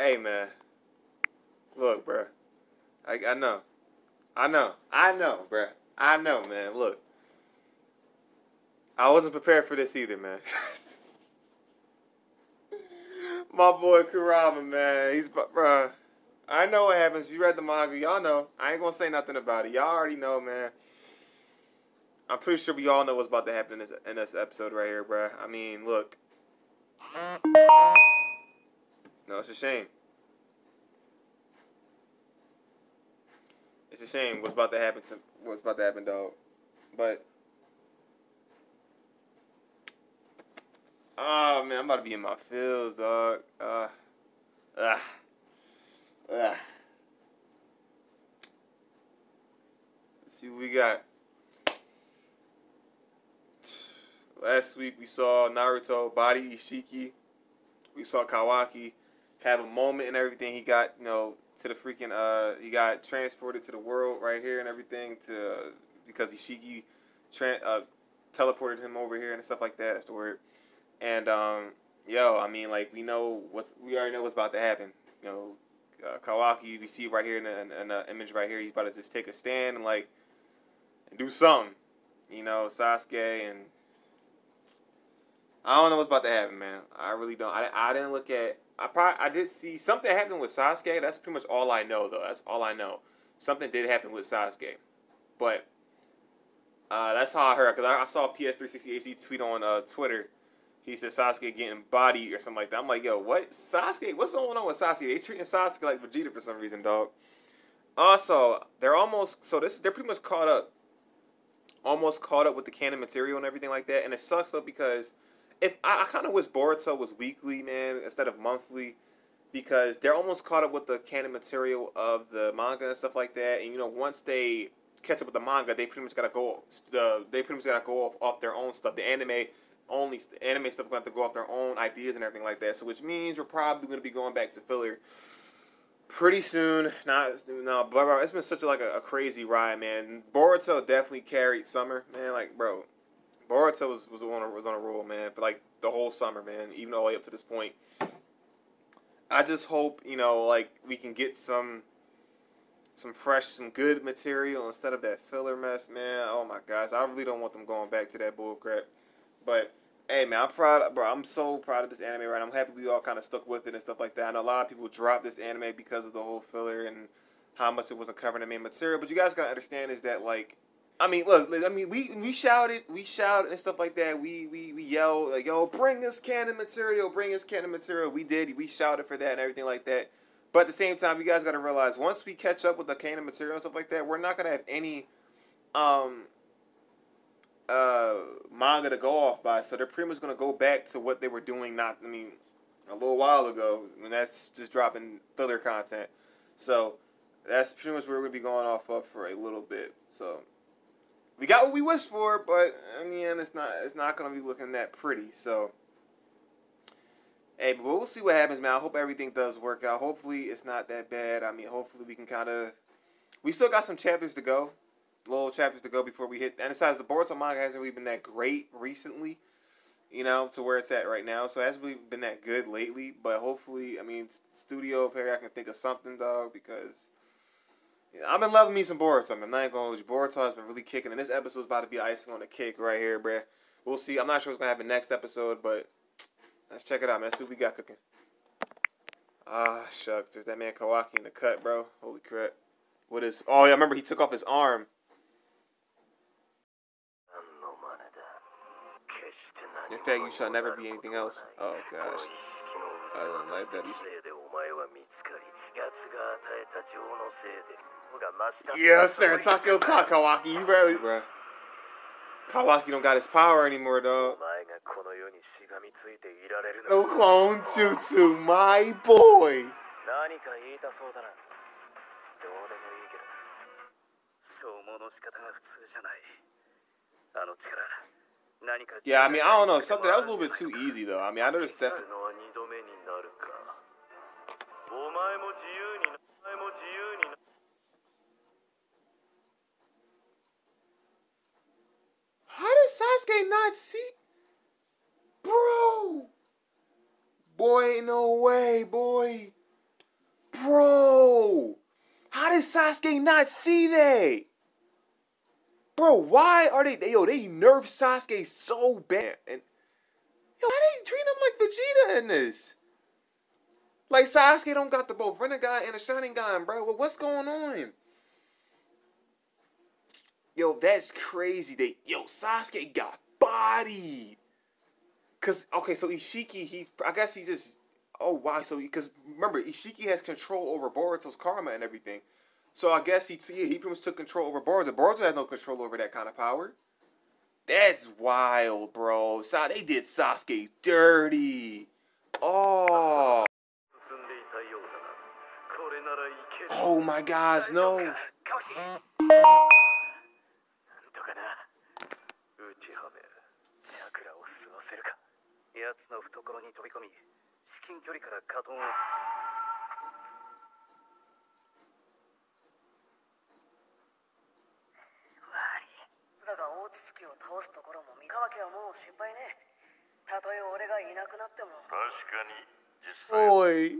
hey man, look, bruh. I I know, I know, I know, bruh. I know, man. Look, I wasn't prepared for this either, man. My boy Kurama, man. He's bruh. I know what happens. If you read the manga, y'all know. I ain't gonna say nothing about it. Y'all already know, man. I'm pretty sure we all know what's about to happen in this, in this episode right here, bruh. I mean, look. No, it's a shame. It's a shame what's about to happen to what's about to happen, dog. But oh man, I'm about to be in my feels, dog. Uh, ah, ah. Let's see what we got. Last week we saw Naruto body Isshiki. We saw Kawaki have a moment and everything. He got, you know, to the freaking uh he got transported to the world right here and everything to uh, because Isshiki tra- uh, teleported him over here and stuff like that. That's the word. And um yo, I mean like we know what's we already know what's about to happen. You know, uh, Kawaki we see right here in the image right here. He's about to just take a stand and like and do something. You know, Sasuke and I don't know what's about to happen, man. I really don't. I, I didn't look at. I probably I did see something happen with Sasuke. That's pretty much all I know, though. That's all I know. Something did happen with Sasuke, but uh, that's how I heard. Cause I, I saw PS360HD tweet on uh, Twitter. He said Sasuke getting bodied or something like that. I'm like, yo, what Sasuke? What's going on with Sasuke? They treating Sasuke like Vegeta for some reason, dog. Also, they're almost so this. They're pretty much caught up. Almost caught up with the canon material and everything like that, and it sucks though because if I, I kind of wish Boruto was weekly, man, instead of monthly, because they're almost caught up with the canon material of the manga and stuff like that. And you know, once they catch up with the manga, they pretty much gotta go. The they pretty much gotta go off off their own stuff. The anime only the anime stuff to have to go off their own ideas and everything like that. So which means we're probably going to be going back to filler pretty soon. Not no, but bro, it's been such a, like a, a crazy ride, man. Boruto definitely carried summer, man. Like bro, Boruto was was on a, was on a roll, man, for like the whole summer, man, even all the way up to this point. I just hope you know, like we can get some some fresh, some good material instead of that filler mess, man. Oh my gosh, I really don't want them going back to that bull crap. But hey, man, I'm proud, bro. I'm so proud of this anime, right? I'm happy we all kind of stuck with it and stuff like that. Know a lot of people dropped this anime because of the whole filler and how much it wasn't covering the main material. But you guys gotta understand is that like I mean, look, I mean, we we shouted, we shouted and stuff like that. We we we yelled like, "Yo, bring us canon material, bring us canon material." We did, we shouted for that and everything like that. But at the same time, you guys got to realize once we catch up with the canon material and stuff like that, we're not gonna have any um uh manga to go off by. So they're pretty much gonna go back to what they were doing. Not, I mean, a little while ago, when that's just dropping filler content. So that's pretty much where we're gonna be going off of for a little bit. So we got what we wished for, but in the end, it's not it's not gonna be looking that pretty. So, hey, but we'll see what happens, man. I hope everything does work out. Hopefully, it's not that bad. I mean, hopefully, we can kind of. We still got some chapters to go, little chapters to go before we hit. And besides, the Boruto manga hasn't really been that great recently, you know, to where it's at right now. So it hasn't really been that good lately. But hopefully, I mean, studio Pierrot, I can think of something, dog, because I've been loving me some Boruto. I'm not gonna hold you. Boruto has been really kicking, and this episode's about to be icing on the cake right here, bruh. We'll see. I'm not sure what's gonna happen next episode, but let's check it out, man. Let's see what we got cooking. Ah, shucks. There's that man Kawaki in the cut, bro. Holy crap. What is? Oh, yeah. I remember he took off his arm. In fact, you shall never be anything else. Oh gosh. I don't like that. Yes, sir. Takeo talk, Kawaki. You really, bro. Kawaki don't got his power anymore, dog. No clone jutsu, my boy. Yeah, I mean, I don't know. Something that was a little bit too easy, though. I mean, I know there's definitely. How did Sasuke not see? Bro! Boy, no way, boy. Bro, how did Sasuke not see that? Bro, why are they, yo, they nerf Sasuke so bad. And yo, why they treat him like Vegeta in this? Like Sasuke don't got the both Rinnegan and the Sharingan, bro. Well, what's going on? Yo, that's crazy. They yo, Sasuke got bodied. Cause okay, so Isshiki, he I guess he just oh why so because remember Isshiki has control over Boruto's karma and everything. So I guess he yeah, he pretty much took control over Boruto. Boruto has no control over that kind of power. That's wild, bro. So they did Sasuke dirty. Oh. Oh my gosh, no. 奴の懐に飛び込み至近距離からカトンを。だが大筒木を倒すところも三河家はもう心配ね。たとえ俺がいなくなっても。確かに実際。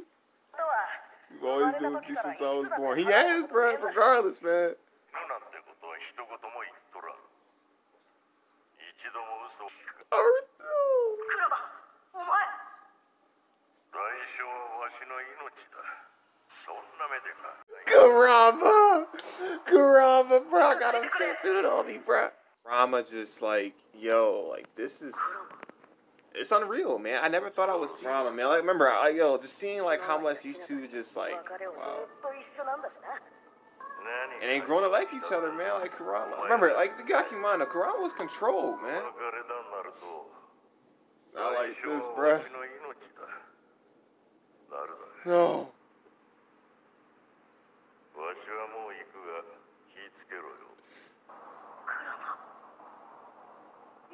とは You've always with me since I was born. He has, regardless, man. なんてことは一言も言っとらん。一度も嘘を聞く黒羽お前代償はわしの命だそんな目でな Kurama! Kurama, bro, I got him tattooed on me, bro. Rama just like, yo, like this is it's unreal, man. I never thought I would see Rama, man. Like, remember, I, yo, just seeing like how much these two just like, wow. And they grown to like each other, man. Like Kurama. Remember, like the Gakimana, Kurama was controlled, man. Not like this, bruh. No. わしはもう行くが気ぃつけろよクラマ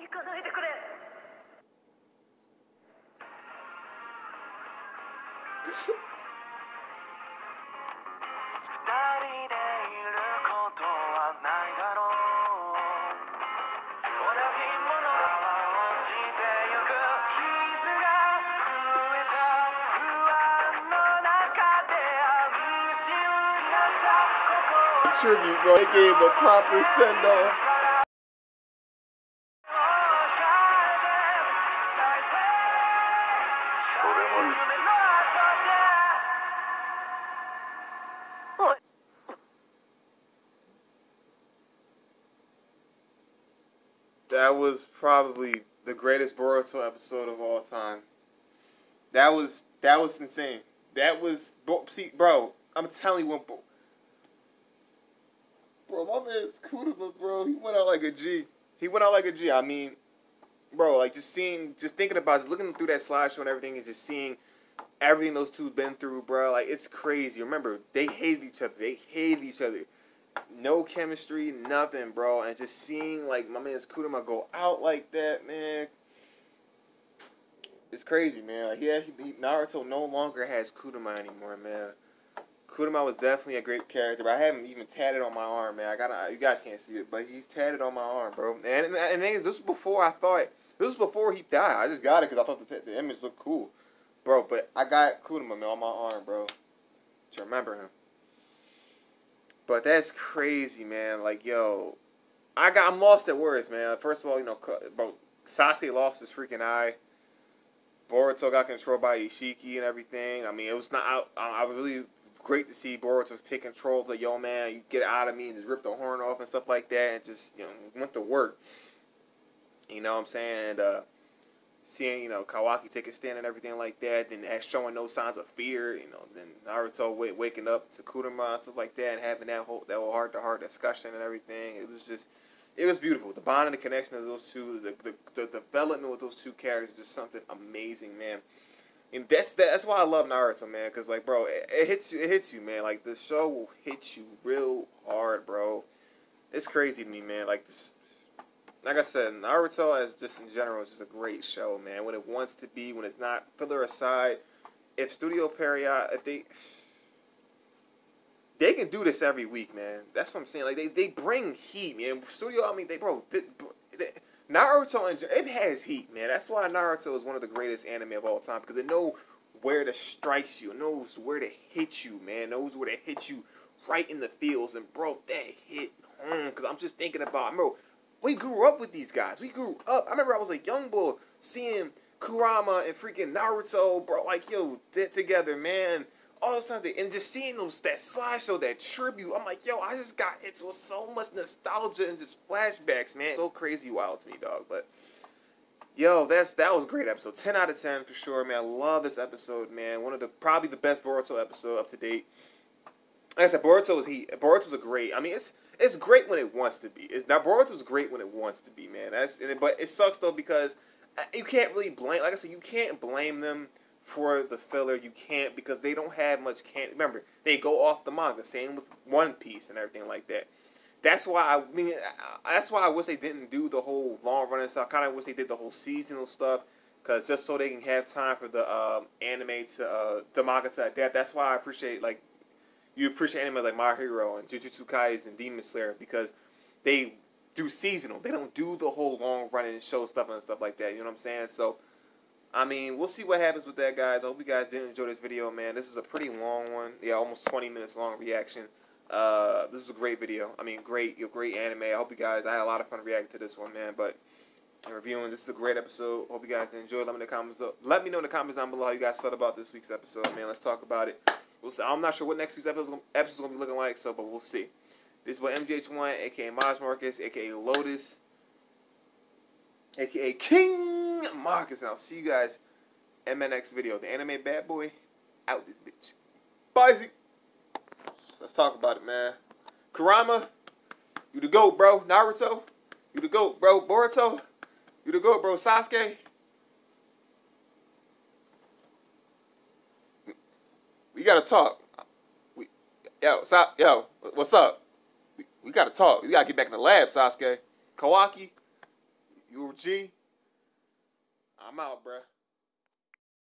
行かないでくれ Thank you. tribute, bro. They gave a proper send off. That was probably the greatest Boruto episode of all time. That was that was insane. That was see, bro. I'm telling you, when bro, my man's Kurama, bro. He went out like a G. He went out like a G. I mean, bro, like just seeing, just thinking about, just looking through that slideshow and everything, and just seeing everything those two been through, bro. Like it's crazy. Remember, they hated each other. They hated each other no chemistry, nothing, bro. And just seeing like my man's Kurama go out like that, man. It's crazy, man. Like yeah, he, Naruto no longer has Kurama anymore, man. Kurama was definitely a great character, but I haven't even tatted on my arm, man. I got you guys can't see it, but he's tatted on my arm, bro. And and, is, this before I thought this was before he died. I just got it because I thought the, the image looked cool, bro. But I got Kurama man on my arm, bro, to remember him. But that's crazy, man. Like, yo, I got I'm lost at words, man. First of all, you know, bro, Sasuke lost his freaking eye. Boruto got controlled by Isshiki and everything. I mean, it was not. I, I really great to see Boruto take control of the yo man. You get out of me and just rip the horn off and stuff like that, and just you know went to work. You know what I'm saying? And, uh, seeing you know Kawaki take a stand and everything like that, then showing no signs of fear, you know, then Naruto waking up to Kurama and stuff like that, and having that whole that whole heart to heart discussion and everything. It was just, it was beautiful. The bond and the connection of those two, the the, the development with those two characters, just something amazing, man. And that's that's why I love Naruto, man. Cause like, bro, it, it hits you, it hits you, man. Like the show will hit you real hard, bro. It's crazy to me, man. Like this, like I said, Naruto as just in general is just a great show, man. When it wants to be, when it's not filler aside. If Studio Pierrot, if they they can do this every week, man. That's what I'm saying. Like they, they bring heat, man. Studio, I mean, they bro, they, Naruto and it has heat, man. That's why Naruto is one of the greatest anime of all time because they know where to strike you, knows where to hit you, man, knows where to hit you right in the feels. And bro, that hit home because I'm just thinking about, bro, we grew up with these guys. We grew up. I remember I was a young boy seeing Kurama and freaking Naruto, bro, like yo, together, man. All those times, and just seeing those that slideshow, that tribute, I'm like, yo, I just got with so much nostalgia and just flashbacks, man. So crazy wild to me, dog. But Yo, that's that was a great episode. Ten out of ten for sure, man. I love this episode, man. One of the probably the best Boruto episode up to date. Like I said, Boruto was he Boruto's a great. I mean, it's it's great when it wants to be. It's, now Boruto's great when it wants to be, man. That's but it sucks though because uh, you can't really blame. Like I said, you can't blame them for the filler. You can't because they don't have much. Can remember they go off the manga. Same with One Piece and everything like that. That's why I mean. That's why I wish they didn't do the whole long running stuff. I Kind of wish they did the whole seasonal stuff, cause just so they can have time for the um, anime to uh, the manga to adapt. That's why I appreciate like you appreciate anime like My Hero and Jujutsu Kaisen and Demon Slayer because they do seasonal. They don't do the whole long running show stuff and stuff like that. You know what I'm saying? So. I mean, we'll see what happens with that, guys. I hope you guys did enjoy this video, man. This is a pretty long one. Yeah, almost 20 minutes long reaction. Uh, this was a great video. I mean, great, your great anime. I hope you guys. I had a lot of fun reacting to this one, man. But reviewing, this is a great episode. Hope you guys enjoyed. Let me in the comments. Up. Let me know in the comments down below how you guys felt about this week's episode, man. Let's talk about it. We'll see. I'm not sure what next week's episode is gonna be looking like, so but we'll see. This is what MGH1, aka Maj Marcus, aka Lotus, aka King Marcus, and I'll see you guys in my next video. The anime bad boy out this bitch. Bye. -zy. Let's talk about it, man. Kurama, you the GOAT, bro. Naruto, you the GOAT, bro. Boruto, you the GOAT, bro. Sasuke. We gotta talk. We, yo, stop, yo, what's up? We, we gotta talk. We gotta get back in the lab, Sasuke. Kawaki, you G. I'm out, bruh.